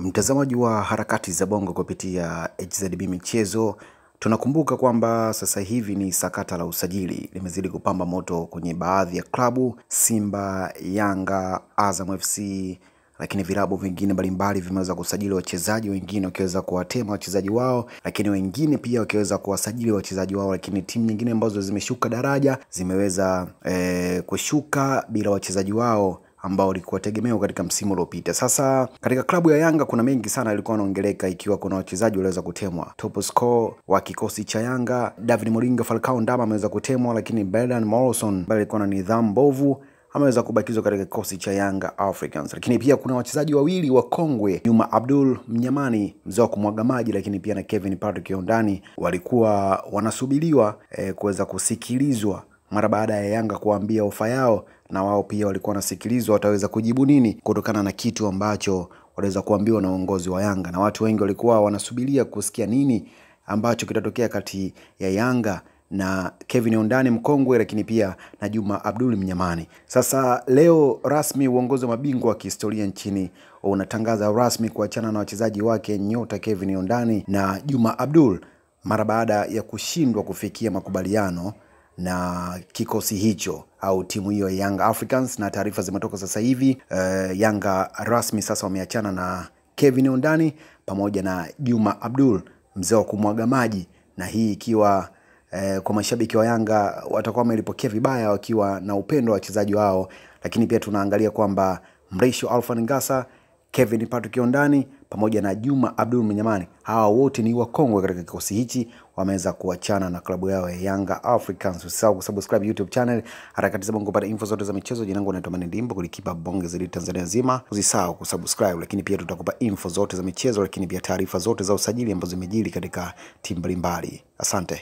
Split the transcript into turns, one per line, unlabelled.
Mtazamaji wa harakati za Bongo kupitia HZB Michezo, tunakumbuka kwamba sasa hivi ni sakata la usajili. Limezidi kupamba moto kwenye baadhi ya klabu, Simba, Yanga, Azam FC, lakini vilabu vingine mbalimbali vimeweza kusajili wachezaji, wengine wakiweza kuwatema wachezaji wao, lakini wengine pia wakiweza kuwasajili wachezaji wao, lakini timu nyingine ambazo zimeshuka daraja zimeweza eh, kushuka bila wachezaji wao ambao ulikuwa tegemeo katika msimu uliopita. Sasa katika klabu ya Yanga kuna mengi sana yalikuwa yanaongeleka, ikiwa kuna wachezaji waliweza kutemwa. Top scorer wa kikosi cha Yanga David Moringa Falcao Ndama ameweza kutemwa, lakini Brendan Morrison ambaye alikuwa na nidhamu mbovu ameweza kubakizwa katika kikosi cha Yanga Africans. Lakini pia kuna wachezaji wawili wa kongwe, nyuma, Abdul Mnyamani mzee wa kumwaga maji, lakini pia na Kevin Patrick Yondani walikuwa wanasubiriwa eh, kuweza kusikilizwa mara baada ya Yanga kuambia ofa yao, na wao pia walikuwa wanasikilizwa wataweza kujibu nini kutokana na kitu ambacho waliweza kuambiwa na uongozi wa Yanga, na watu wengi walikuwa wanasubiria kusikia nini ambacho kitatokea kati ya Yanga na Kevin Ondani mkongwe, lakini pia na Juma Abdul Mnyamani. Sasa leo rasmi uongozi wa mabingwa wa kihistoria nchini unatangaza rasmi kuachana na wachezaji wake nyota Kevin Ondani na Juma Abdul mara baada ya kushindwa kufikia makubaliano na kikosi hicho au timu hiyo ya Young Africans, na taarifa zimetoka sasa hivi uh, Yanga rasmi sasa wameachana na Kevin Undani pamoja na Juma Abdul mzee wa kumwaga maji, na hii ikiwa eh, kwa mashabiki wa Yanga watakuwa wamelipokea vibaya wakiwa na upendo wa wachezaji wao, lakini pia tunaangalia kwamba Mrisho Alfan Ngasa Kevin Patrick Ondani pamoja na Juma Abdul Mnyamani, hawa wote ni wakongwe katika kikosi hichi, wameweza kuachana na klabu yao ya Yanga Africans. Usisahau kusubscribe YouTube channel Harakati za Bongo kupata info zote za michezo. Jina langu naitwa Manindimbo, kulikipa bonge zaidi Tanzania nzima. Usisahau kusubscribe, lakini pia tutakupa info zote za michezo, lakini pia taarifa zote za usajili ambazo zimejiri katika timu mbalimbali. Asante.